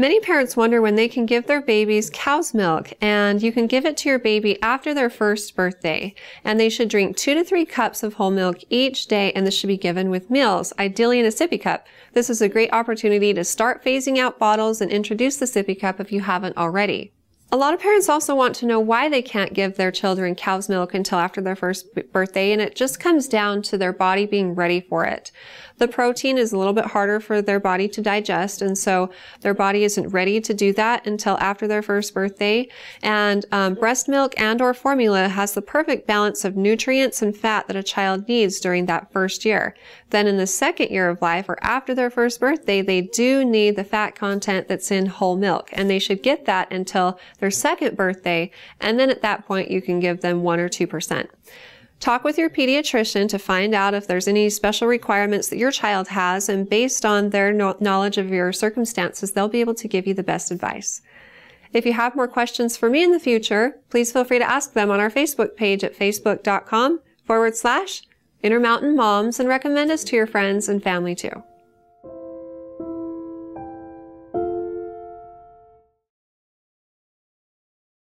Many parents wonder when they can give their babies cow's milk, and you can give it to your baby after their first birthday. And they should drink two to three cups of whole milk each day, and this should be given with meals, ideally in a sippy cup. This is a great opportunity to start phasing out bottles and introduce the sippy cup if you haven't already. A lot of parents also want to know why they can't give their children cow's milk until after their first birthday, and it just comes down to their body being ready for it. The protein is a little bit harder for their body to digest, and so their body isn't ready to do that until after their first birthday. And um, breast milk and or formula has the perfect balance of nutrients and fat that a child needs during that first year. Then in the second year of life or after their first birthday, they do need the fat content that's in whole milk, and they should get that until their second birthday, and then at that point you can give them one or two percent. Talk with your pediatrician to find out if there's any special requirements that your child has, and based on their knowledge of your circumstances, they'll be able to give you the best advice. If you have more questions for me in the future, please feel free to ask them on our Facebook page at facebook.com forward slash Intermountain Moms and recommend us to your friends and family too.